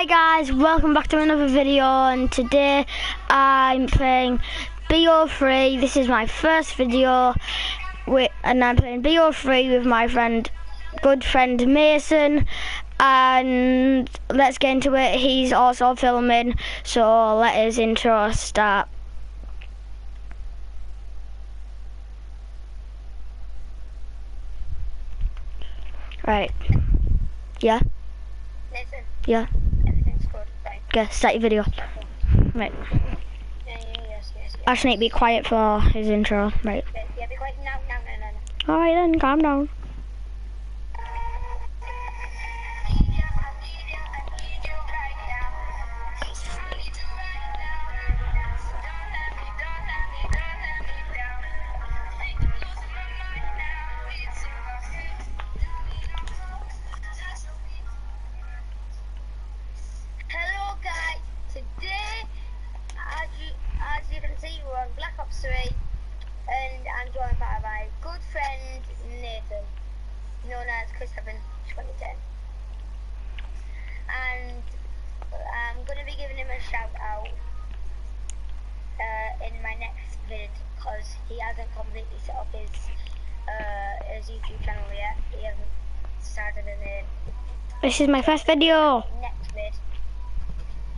Hi guys, welcome back to another video and today I'm playing BO3. This is my first video with, and I'm playing BO3 with my friend, good friend Mason and let's get into it. He's also filming so let his intro start. Right. Yeah? Listen, Yeah. Okay, start your video. Right. I just be quiet for his intro. Right. Yeah, yeah, be quiet. No, no, no, no, no. Alright then, calm down. And I'm joined by my good friend Nathan, known as Chris72010 and I'm going to be giving him a shout out uh, in my next vid because he hasn't completely set up his, uh, his YouTube channel yet, he hasn't started a name This is my first video. next vid.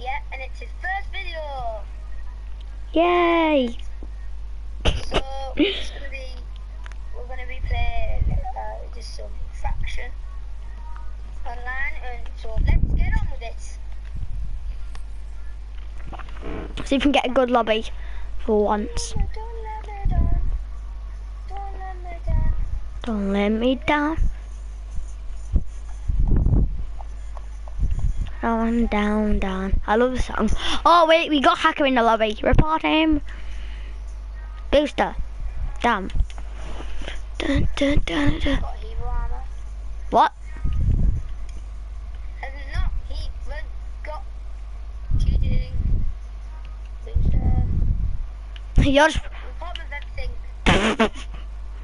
Yeah, and it's his first video. Yay! So it's gonna be we're gonna be playing uh, just some fraction online and so let's get on with it. See if we can get a good lobby for once. Don't let me down. Don't let me down. Don't let me down. Down, down, down. I love the song. Oh wait, we got hacker in the lobby. Report him. Booster. Damn. Dun, dun, dun, dun. Got hero armor. What? Has not even got cheating. Booster. You're just... Report him for everything.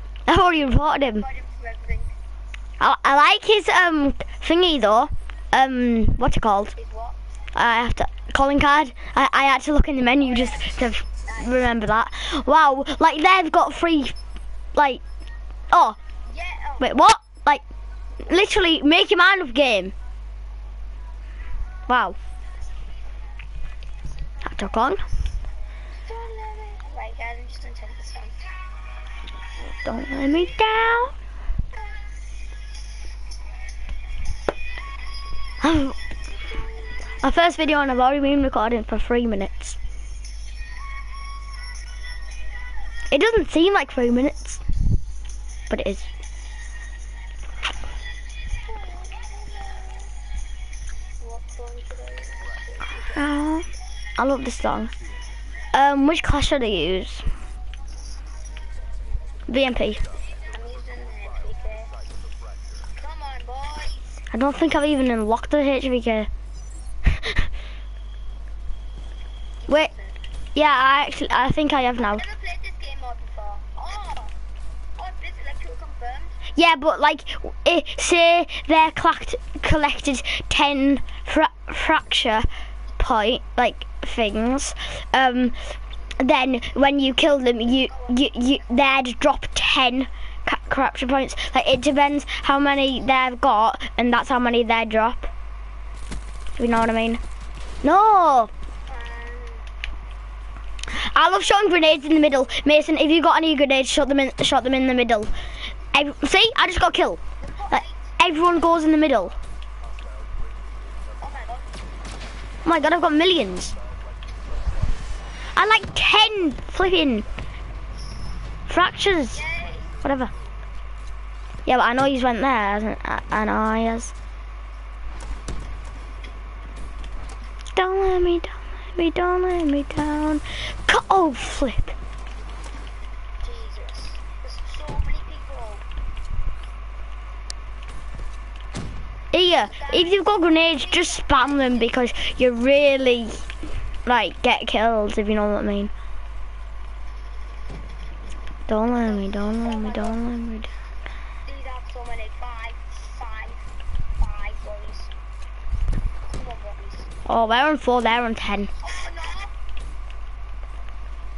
I've already reported him. Report him for everything. I, I like his um thingy though. Um, what's it called? What? I have to calling card. I, I had to look in the menu just to remember that. Wow, like they've got free, like, oh Yeah. Oh, wait, what? Like, literally make your mind up game. Wow. That took long. don't let me. Right, guys, I'm just gonna turn this on. Don't let me down. My first video and I've already been recording for three minutes. It doesn't seem like three minutes, but it is. Oh, I love this song. Um, which class should I use? VMP. I don't think I've even unlocked the HVK. Wait, yeah, I actually, I think I have now. Never played this game mode before. Oh, oh, this electrical confirmed. Yeah, but like, say they're collect, collected ten fra- fracture point like things. Um, then when you kill them, you you you they'd drop ten corruption points. Like it depends how many they've got, and that's how many they drop. You know what I mean? No. I love shooting grenades in the middle. Mason, if you got any grenades, shot them in, shot them in the middle. Ev- see, I just got killed. Like, everyone goes in the middle. Oh my god. I've got millions. I like 10 flipping fractures. Whatever. Yeah, but I know he's went there, I, uh, I know he has. Don't let me, don't let me, don't let me down. Co- Oh, flip. Jesus. There's so many people. If you've got grenades, just spam them because you really, like, get killed, if you know what I mean. Don't let me, don't let me, don't let me. Oh, they're on four, they're on ten. Oh no!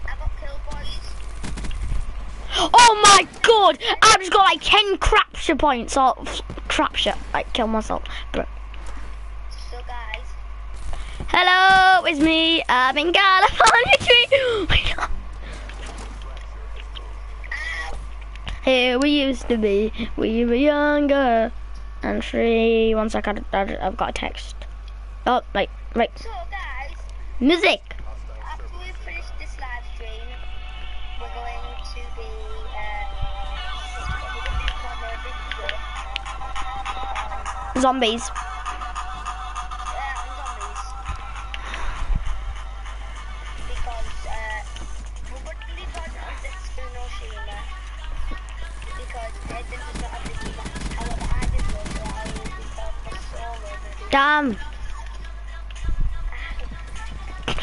I got killed, boys. Oh my god! I've just got like 10 crapshire points or crapshire. I kill myself. But, So guys, hello, it's me. I'm in California. Oh my God. ow! Here we used to be. We were younger and free. One second, I- I've got a text. Oh, right, right. So guys, Music. Video. Damn.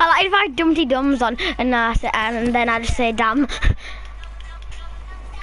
I like if I Dumpty Dums on and, I say, and then I just say damn.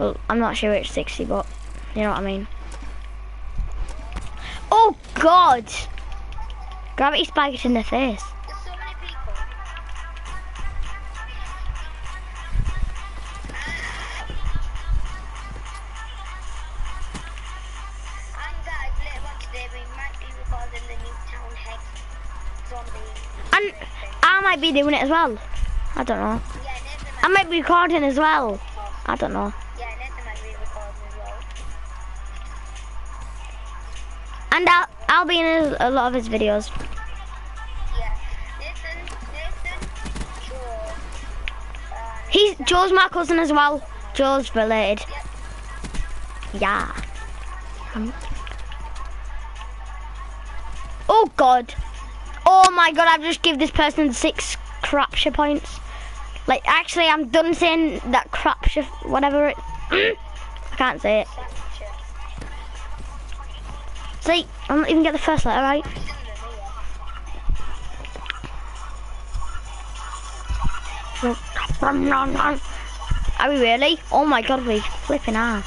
Well, I'm not sure it's 60, but you know what I mean. Oh God! Gravity spiked in the face. So I might be doing it as well. I don't know. I might be recording as well. I don't know. And I'll, be in a, lot of his videos. He's Joe's my cousin as well. Joe's related. Yeah. Oh God. Oh my God! I've just give this person six crapshire points. Like, actually, I'm done saying that crapshire, whatever it. I can't say it. See, I'm not even get the first letter right. Are we really? Oh my God, we flipping are.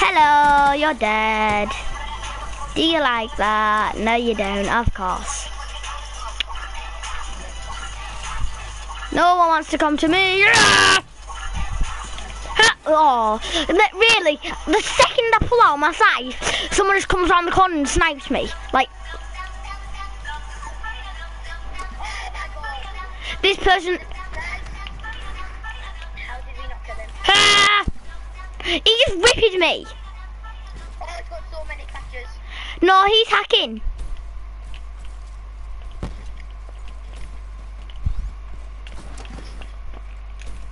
Hello, you're dead. Do you like that? No, you don't, of course. No one wants to come to me. Yeah! Oh, really, the second I pull out my scythe, someone just comes around the corner and snipes me. Like, this person. Guys, how did we not kill him? Ah! He just whipped me. Oh, so many catches. No, he's hacking.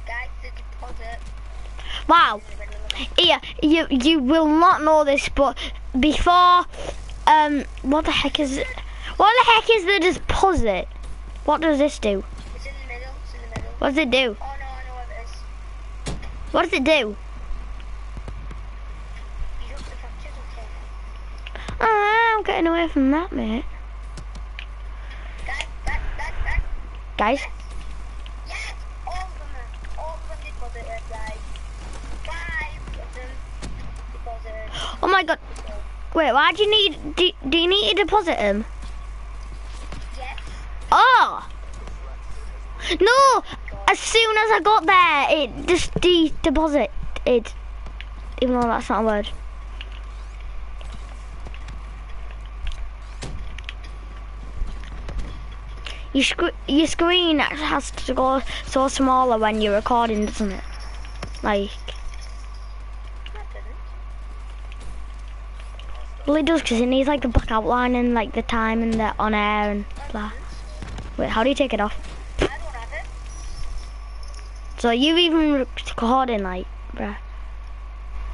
Guys, the deposit Wow. in the middle of the map. Here, you you will not know this, but before, um, what the heck is it? What the heck is the deposit? What does this do? It's in the middle, it's in the middle. What does it do? Oh no, I know what it is. What does it do? You look the fractures, okay. Oh, I'm getting away from that, mate. Guys, guys, guys, guys. Guys, Yes! All of them are, all of them deposited, guys. Five of them deposited. oh my god. So, Wait, why do you need? Do, do you need to deposit him? yes. Oh. No. As soon as I got there, it just de deposited. Even though that's not a word. Your, sc- your screen has to go so smaller when you're recording, doesn't it? Like, That didn't. Well, it does because it needs like the black outline and like the time and the on air and blah. Wait, how do you take it off? I don't have it. So you even recording like, bruh.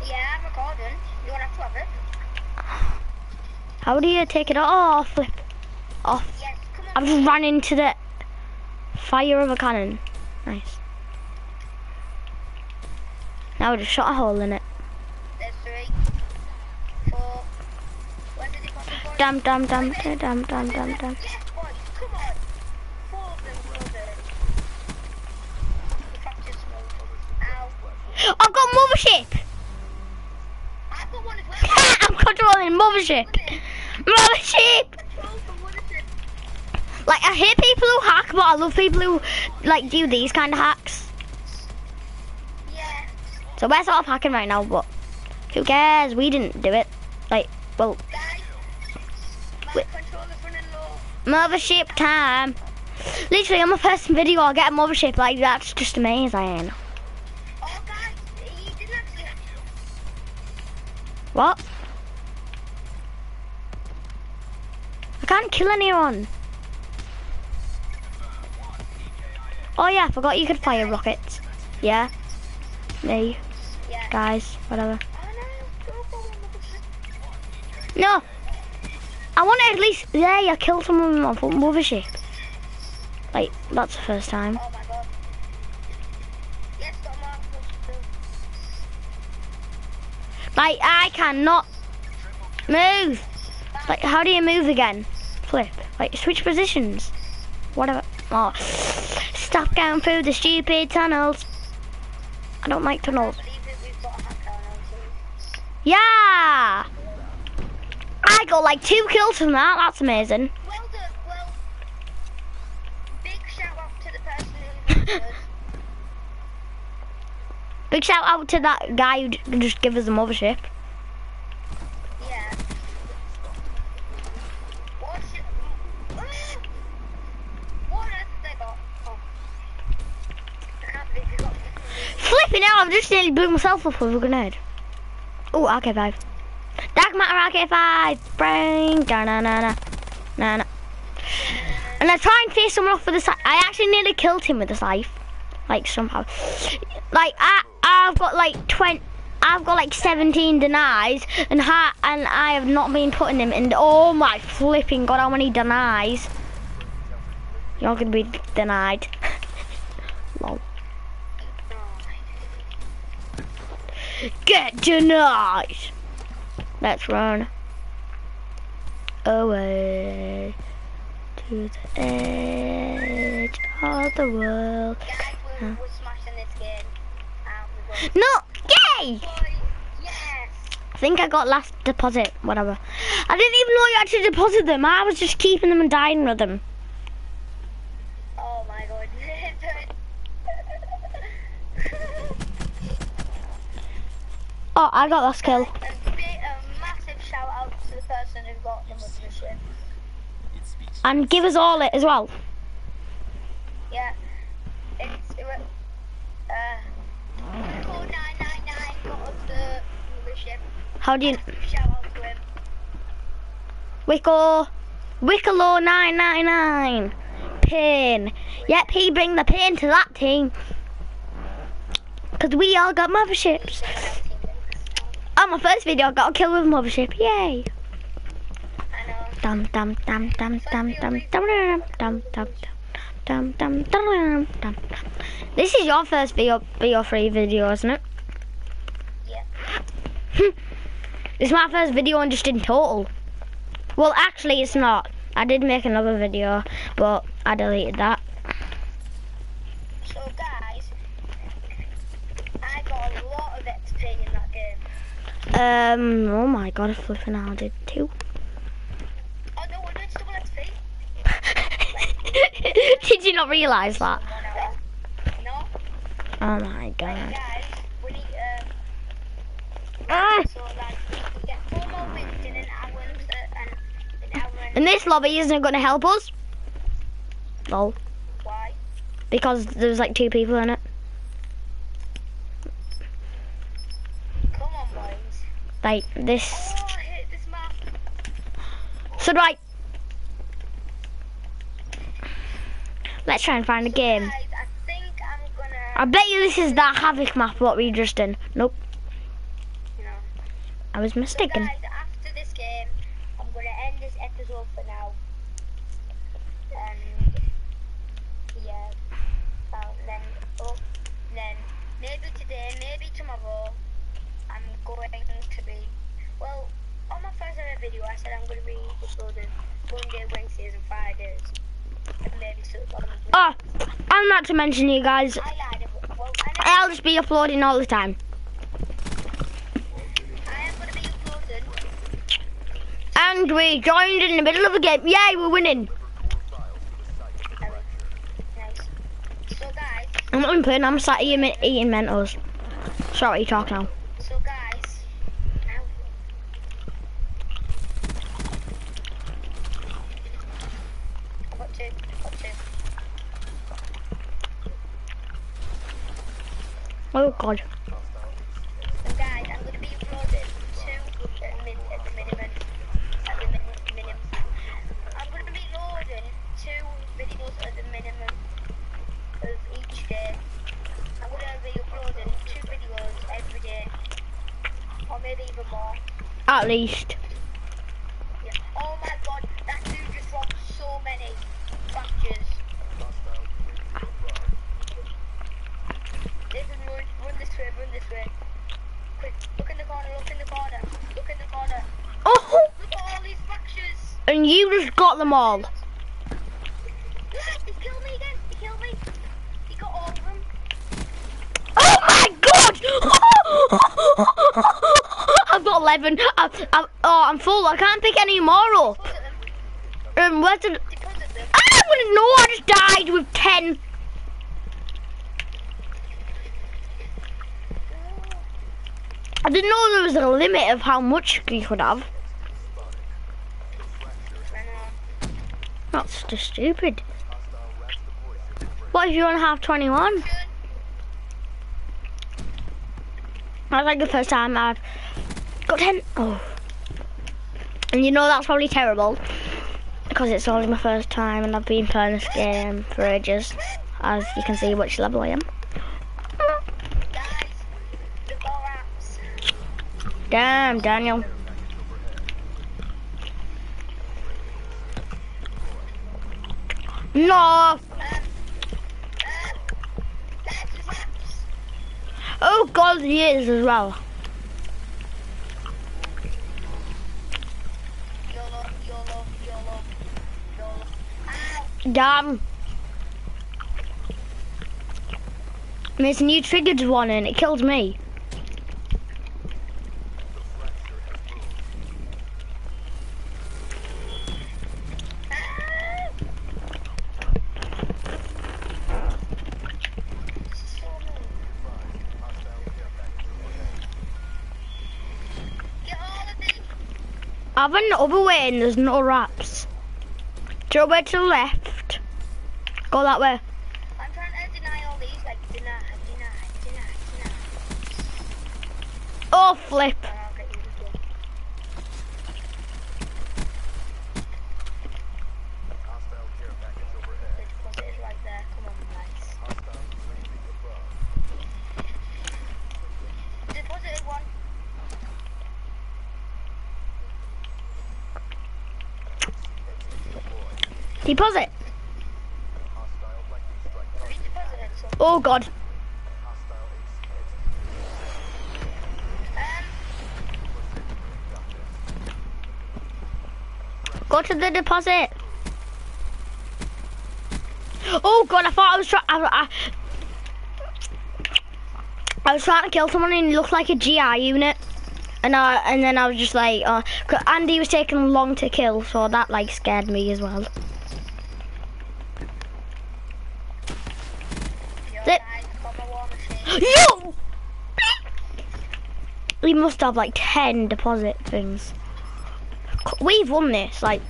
Yeah, I'm recording. You don't have to have it. How do you take it off? Flip. Off. Yes. I've just run into the fire of a cannon. Nice. Now I just shot a hole in it. There's three. Four. When did it pop the boys? Dum dum dum dum dum dum dum. I've got mothership. I'm controlling mothership. Mothership. Like I hate people who hack, but I love people who like do these kind of hacks. So we're sort of hacking right now, but who cares? We didn't do it. Like, well, Wait. controller's running low. mothership time. Literally, on my first video, I'll get a mothership. Like, that's just amazing. Oh, guys. He didn't actually. What? I can't kill anyone. Oh yeah, I forgot you could fire rockets. Yeah. Me, Yeah. guys, whatever. No. Go for one of them. No. I want to at least, there, you kill someone on mothership. Wait, that's the first time. Oh, my God. Yes. Like, I cannot move. Like, how do you move again? Flip. Like, switch positions. Whatever. Oh, stop going through the stupid tunnels. I don't like tunnels. believe that we've got a hacker on our team. Yeah! I got like two kills from that. That's amazing. Well done. Well, big shout out to the person who. Big shout out to that guy who just gave us a mothership. Yeah. What's it? What else they got? Oh. I can't believe you got Flipping out, I've just nearly blew myself up with a grenade. Oh, RK5. Dark Matter RK5. Brain. Da na na na. Na na. And I try and face someone off with scythe. I actually nearly killed him with a scythe. Like somehow. Like I, I've got like 20. I've got like 17 denies, and ha- and I have not been putting them in. Oh my flipping god, how many denies? You're gonna be denied. Lol. Get denied. Let's run away to the edge of the world. Guys, we're, we're smashing this game. Um, Out we. No, yay! Oh, yes. I think I got last deposit, whatever. I didn't even know you had to deposit them. I was just keeping them and dying with them. Oh my god. Oh, I got last kill. a, big, a massive shout out to the person who got the mission. And give us all it as well. Yeah. It's uh nine nine got us the mission. How do you... Shout out to him. Wickle. Wickalo 999. Pin. Yep, he bring the pin to that team. Because we all got motherships. On my first video, I got a kill with mothership. Yay. I. Dum dum dum dum dum dum dum dum dum dum dum dum dum. This is your first video, video free video, isn't it? Yeah. It's my first video and just in total. Well, actually, it's not. I did make another video, but I deleted that. So guys, I got a lot of XP in that game. Um, oh my god, I flipping out did too. Did you not realise that? No. Oh my god. Ah! And this lobby isn't going to help us. Lol. Why? Because there's like two people in it. Come on, boys. Like this. Oh, this so right. Let's try and find a game. I think I'm gonna. I bet you this is that Havoc map what we just did. Nope, know. I was So mistaken. guys, after this game, I'm gonna this episode for now. And yeah, um, then oh, then maybe today, maybe tomorrow, I'm going to be well. On my first ever video, I said I'm going to be uploading Monday, Wednesdays, and Fridays. And. Oh, I'm not to mention you guys. I'll just be uploading all the time. And we joined in the middle of a game. Yay, we're winning. I'm not even playing. I'm sat eating, eating Mentos. Sorry, talk now. so guys. Ow. I got two. I got two. Oh God. So guys, I'm gonna be uploading two at min- at the minimum. At the min- minimum. I'm gonna be loading two videos at the minimum of each day. I'm gonna be uploading two videos every day, or maybe even more. At least. Yeah. Oh my god, that dude just dropped so many fractures. Nathan, run, run this way, run this way. Quick, look in the corner, look in the corner, look in the corner. Oh, Look at all these fractures. and you just got them all. He killed me again, he killed me. He got all of them. Oh my God! I've got 11. I, I, oh, I'm full. I can't pick any more up. Um, where's the... I wouldn't know. I just died with 10. I didn't know there was a limit of how much you could have. That's just stupid. What if you only have 21? That's like the first time I've got 10. Oh. And you know that's probably terrible. Because it's only my first time and I've been playing this game for ages. As you can see which level I am. Damn, Daniel. No! Oh god, he is as well. Damn. Mason, you triggered one and it killed me. I've been the other way and there's no wraps. Go back to the left. Go that way. I'm trying to deny all these, like deny, deny, deny, deny. Oh, flip. And I'll get you this one. The deposit is right there. Come on, guys. Deposit is one. Deposit. Three deposited, so. Oh god. Go to the deposit. Oh god, I thought I was trying. I, I, was trying to kill someone and he looked like a GI unit. And I, and then I was just like, oh, 'cause Andy was taking long to kill, so that like scared me as well. yo, That- guys, got my war machine. You! We must have like 10 deposit things. We've won this, like.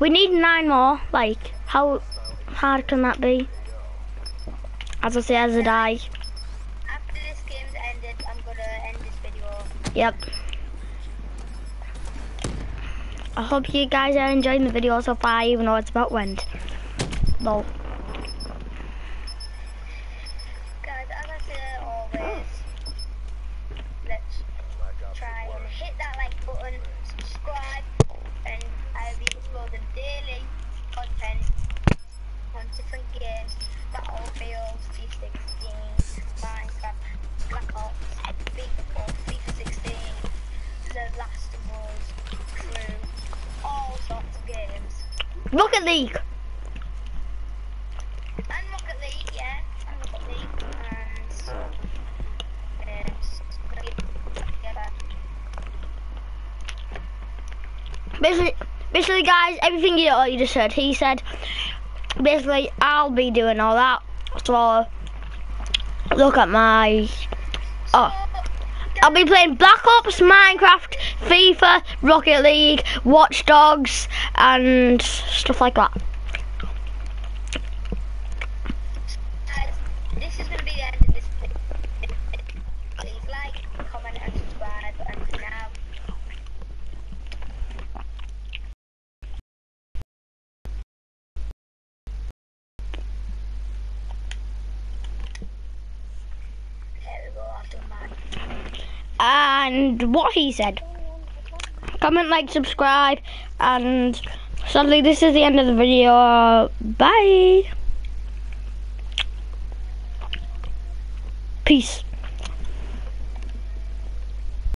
We need nine more. Like, how hard can that be? As I say, as I die. After this game's ended, I'm gonna end this video. Yep. I hope you guys are enjoying the video so far, even though it's about Wend. Lol. Rocket League. And Rocket League, yeah. And Rocket League. And, um. Basically, basically, guys, everything you, you just said, he said, basically, I'll be doing all that. So, look at my. Oh. I'll be playing Black Ops, Minecraft, FIFA, Rocket League, Watch Dogs, and stuff like that. Guys, this is going to be the end of this video. Please like, comment, and subscribe. And now, there we go. I've done mine. And what he said. Comment, like, subscribe, and sadly, this is the end of the video. Bye. Peace.